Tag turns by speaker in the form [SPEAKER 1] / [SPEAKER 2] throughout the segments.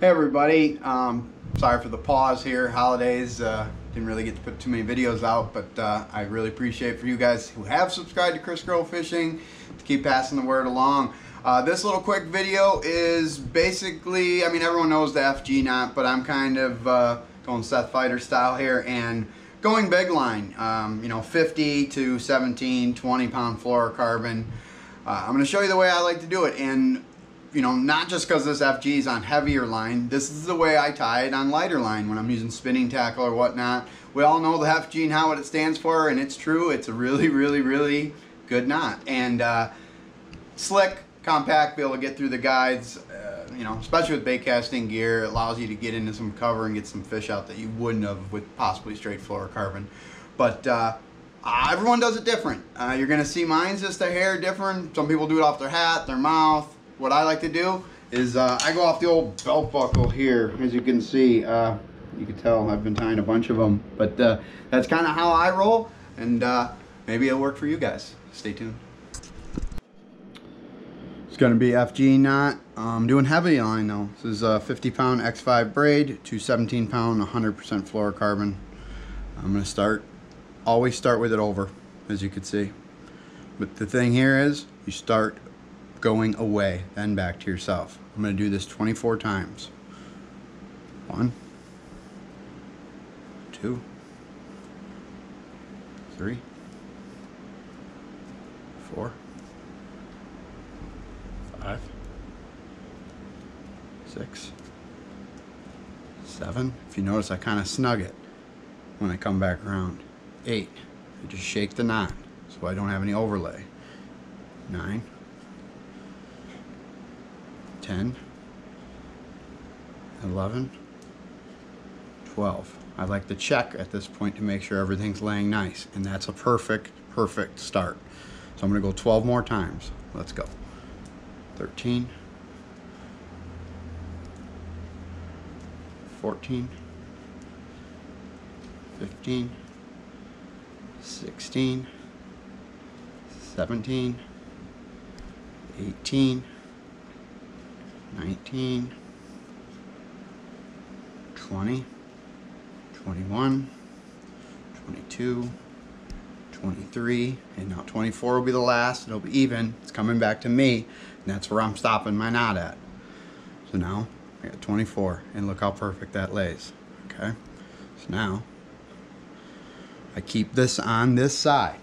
[SPEAKER 1] Hey everybody, um, sorry for the pause here, holidays, uh, didn't really get to put too many videos out, but uh, I really appreciate for you guys who have subscribed to Chris Groh Fishing to keep passing the word along. Uh, this little quick video is basically, I mean everyone knows the FG knot, but I'm kind of uh, going Seth Feider style here and going big line, um, you know 50 to 17, 20 pound fluorocarbon. Uh, I'm going to show you the way I like to do it and you know, not just because this FG is on heavier line, this is the way I tie it on lighter line when I'm using spinning tackle or whatnot. We all know the FG and how it stands for, and it's true. It's a really, really, really good knot. And uh, slick, compact, be able to get through the guides, uh, you know, especially with bait casting gear, it allows you to get into some cover and get some fish out that you wouldn't have with possibly straight fluorocarbon. But uh, everyone does it different. Uh, you're going to see mine's just a hair different. Some people do it off their hat, their mouth, what I like to do is uh, I go off the old belt buckle here, as you can see. Uh, you can tell I've been tying a bunch of them, but uh, that's kind of how I roll, and uh, maybe it'll work for you guys. Stay tuned. It's to be FG knot. I'm doing heavy line though. This is a 50 pound X5 braid to 17 pound 100% fluorocarbon. I'm to start, always start with it over, as you can see. But the thing here is, you start going away, then back to yourself. I'm going to do this 24 times. One, two, three, four, five, six, seven. If you notice, I kind of snug it when I come back around. Eight. I just shake the knot so I don't have any overlay. Nine. 10, 11, 12. I like to check at this point to make sure everything's laying nice. And that's a perfect, perfect start. So I'm going to go 12 more times. Let's go. 13, 14, 15, 16, 17, 18, 19, 20, 21, 22, 23, and now 24 will be the last. It'll be even. It's coming back to me, and that's where I'm stopping my knot at. So now I got 24, and look how perfect that lays. Okay, so now I keep this on this side.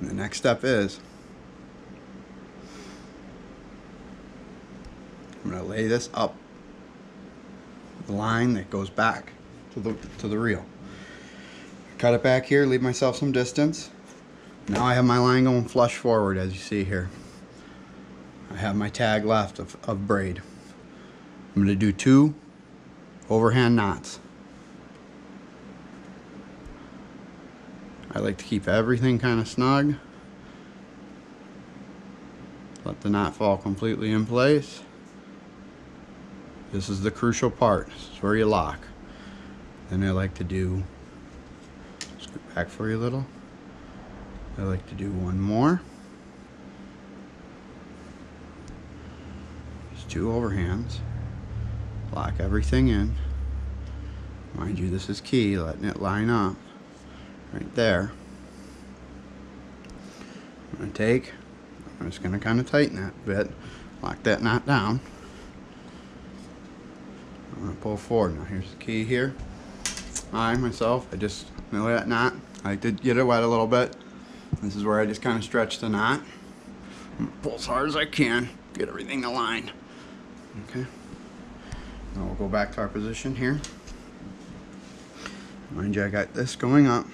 [SPEAKER 1] And the next step is I'm going to lay this up the line that goes back to the, to the reel. Cut it back here, leave myself some distance. Now I have my line going flush forward as you see here. I have my tag left of, of braid. I'm going to do two overhand knots. I like to keep everything kind of snug. Let the knot fall completely in place. This is the crucial part. This is where you lock. Then I like to do, scoot back for you a little. I like to do one more. Just two overhands. Lock everything in. Mind you, this is key, letting it line up right there. I'm to take, I'm just going to kind of tighten that bit, lock that knot down. I'm to pull forward. Now here's the key here. I, myself, I just know that knot. I did get it wet a little bit. This is where I just kind of stretch the knot. Pull as hard as I can. Get everything aligned. Okay. Now we'll go back to our position here. Mind you, I got this going up.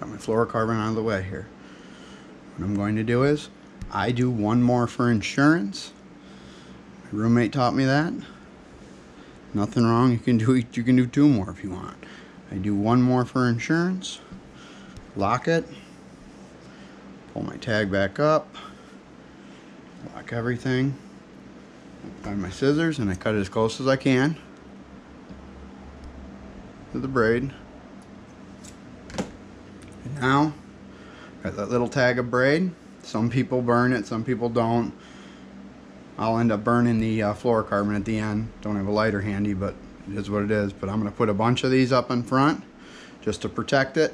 [SPEAKER 1] Got my fluorocarbon out of the way here. What I'm going to do is, I do one more for insurance. My roommate taught me that. Nothing wrong. You can do you can do two more if you want. I do one more for insurance. Lock it. Pull my tag back up. Lock everything. Find my scissors and I cut it as close as I can to the braid. And now, got that little tag of braid. Some people burn it, some people don't. I'll end up burning the uh, fluorocarbon at the end. Don't have a lighter handy, but it is what it is. But I'm going to put a bunch of these up in front just to protect it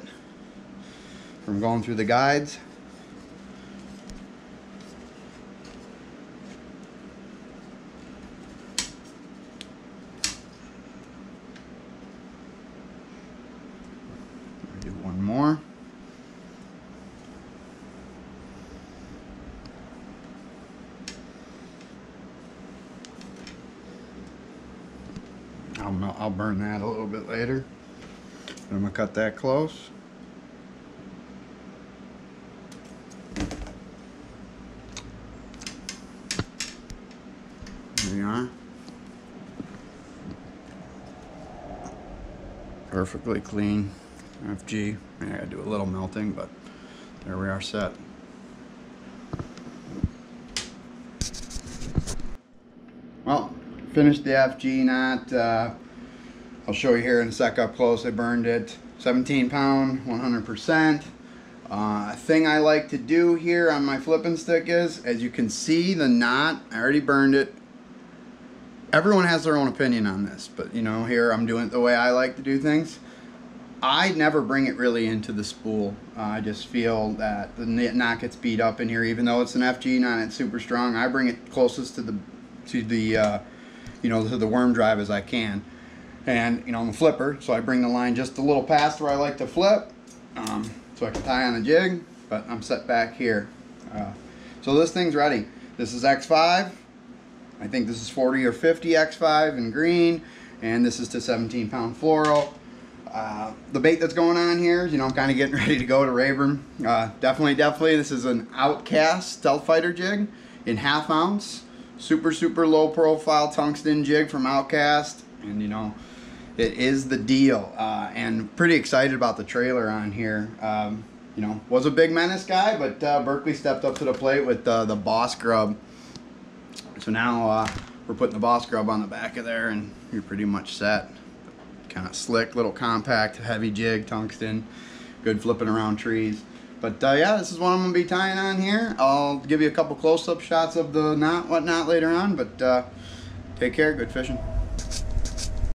[SPEAKER 1] from going through the guides. Do one more. I'll, I'll burn that a little bit later. I'm gonna cut that close. There you are. Perfectly clean FG. I gotta do a little melting, but there we are set. Well, finished the FG knot. Uh, I'll show you here in a sec up close. I burned it 17 pound, 100%. Uh, thing I like to do here on my flipping stick is, as you can see the knot, I already burned it. Everyone has their own opinion on this, but you know, here I'm doing it the way I like to do things. I never bring it really into the spool. Uh, I just feel that the knot gets beat up in here, even though it's an FG knot, it's super strong. I bring it closest to the to the uh, you know to the worm drive as I can. And you know I'm a flipper so I bring the line just a little past where I like to flip um, so I can tie on the jig but I'm set back here. Uh, so this thing's ready. This is X5 I think this is 40 or 50 X5 in green and this is to 17 pound fluoro uh, the bait that's going on here, you know, I'm kind of getting ready to go to Rayburn. Uh, definitely, definitely, this is an Outcast Stealth Fighter jig in half ounce. Super, super low profile tungsten jig from Outcast. And, you know, it is the deal. Uh, and pretty excited about the trailer on here. Um, you know, was a big menace guy, but uh, Berkley stepped up to the plate with uh, the Boss Grub. So now uh, we're putting the Boss Grub on the back of there, and you're pretty much set. Kind of slick, little compact, heavy jig, tungsten, good flipping around trees. But uh, yeah, this is what I'm going to be tying on here. I'll give you a couple close-up shots of the knot, whatnot later on, but uh, take care, good fishing.